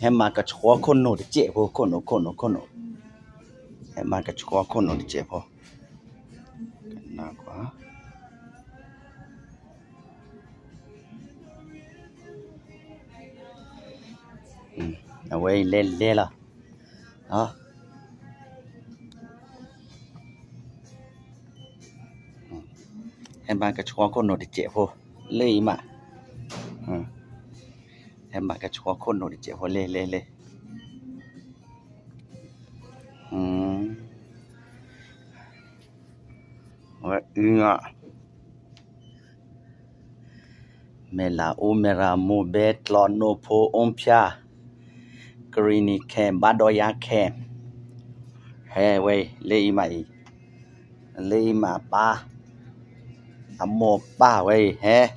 hè mà cái chó con nổ để chết vô con nổ con nổ con nổ hè mà cái chó con nổ để chết vô nào quá ừ à quay lên lên là đó em ba cái chó con nổ để chết vô lấy mà em mà cái chúa con nổi chế hoa lê lê lê ừm và ưng ạ mẹ là ô mẹ là mô bê lò nô phô ôm pia grini kem ba đôi ya kem hè vậy lê mày lê mà ba ấm mô ba vậy hè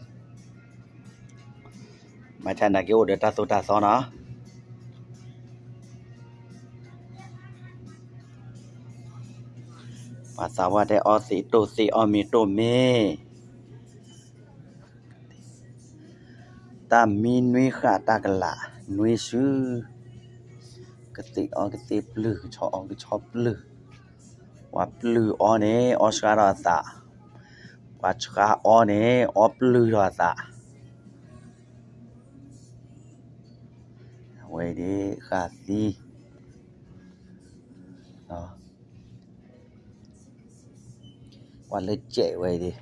mà cha là cái order ta số ta số nó và sao ว่าได้ออสีตัวสีออมีตัวเมตามีนุยขาตากละนุยชื่อกติออกติปลือชอออกชอบปลือว่าปลือออเนออสการาสะว่าชกาออเนออปลือราสะ quay đi khả thi đó. Quan lên chạy quay đi.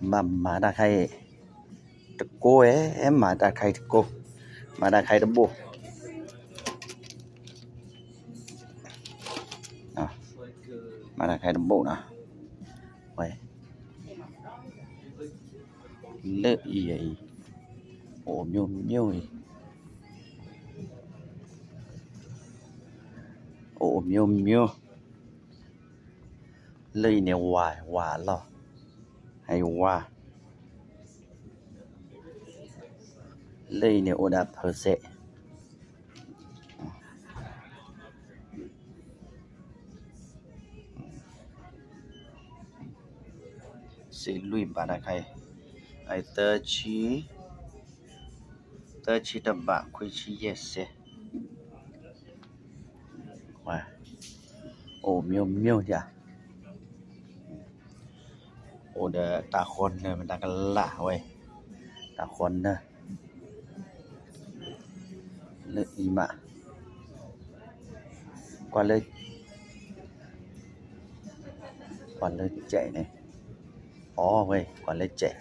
Mà mà đã khai cô ấy, em mà đã khai cô. Mà đã khai đấm bố. Mà là khai đồng bộ nào? Vậy lợi gì ấy. Ổ nhiều nhiều ấy. Ổ nhiều nhiều. Lợi này hoài hoài lo hay hoa lợi này ổ đạp hơi sẽ sẽ lùi bà đại khai. Ai tơ chí tơ chí đập bạn quy chi yes wow. Ồ, miêu miêu dạ ồ, đờ, ta khôn nè mình đang lạ vậy ta khôn nè lợi ý mạ qua lên. Qua lên chạy này. Ồ vậy, còn lên trẻ.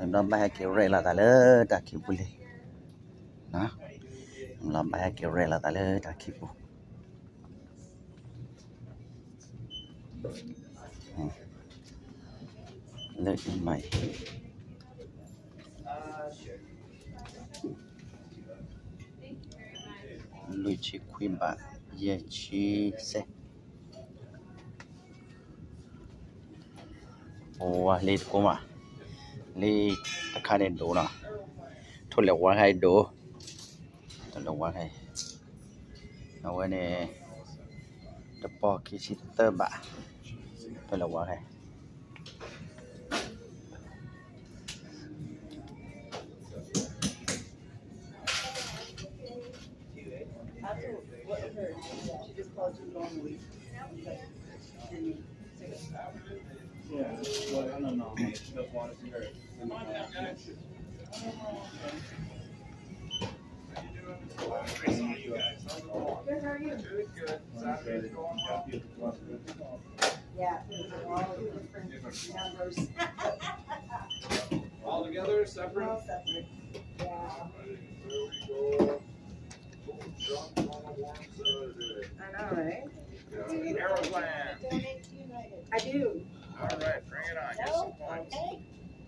em làm bài kiểu rẻ là ta lơ ta kiểu bù bùi đó. Em làm bài kiểu rẻ là ta lơ ta kiểu bùi lợi mày. Lui chi khuyên bạn, ye chi se ồ lê cô mà. Lê ta khai đến đồ nào thôi là quá hay đồ thôi là quá hay. Nó cái này tập bò kia chi tơ bạc quá hay Yeah, I don't know. Just wanted to hear. Good, how you? Good, good. Saturday's going well. Yeah, we're all different numbers. All together, separate? All separate. Yeah, Drunk on a warm Saturday. I know, right? Aeroplan. I do. All right, bring it on. Get some points.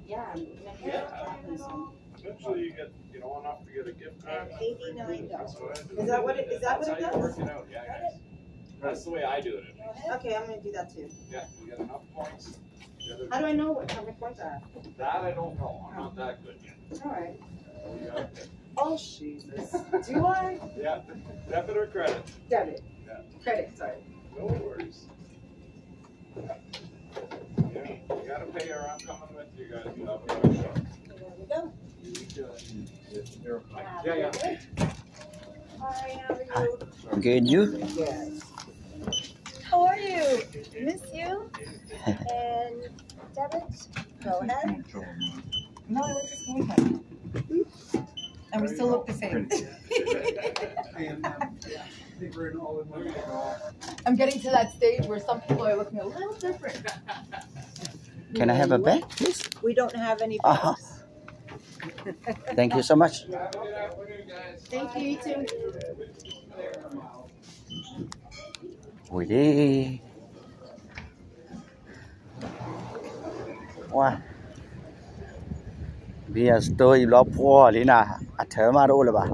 Yeah. I'm gonna have to happen soon. Eventually you get, you know, enough to get a gift card. And eighty-nine dollars. what I do. Is that what it- is that what it does? it out, yeah, guys. That's the way I do it. Okay, I'm gonna do that too. Yeah, you got enough points. How do I know what how many points I have? That I don't know. I'm not that good yet. All right. Oh, yeah, Oh Jesus. Do I? Yeah, debit or credit? Debit. Yeah. Credit. Sorry. No worries. Yeah, you gotta pay or I'm coming with you guys. You know, for sure. There we go. Yeah, yeah. Hi. How are you? Good, you? Good. How are you? Miss you. And Debit, go ahead. No, I went to school with him. And we still look the same. I'm getting to that stage where some people are looking a little different. Can I have a bag, please? We don't have any Uh-huh. Thank you so much. Thank you a ဝေလေဝါဘီအစတိုးလောက်ပေါ်လေးနာအထဲမှာတော့လပါ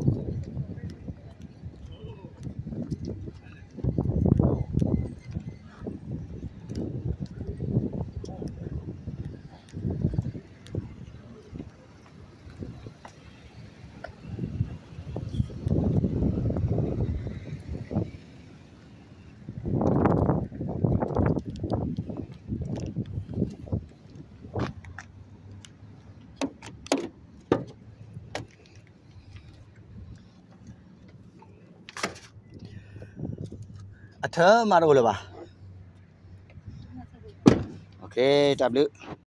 อธิมาดูเลยป่ะโอเคจับลึก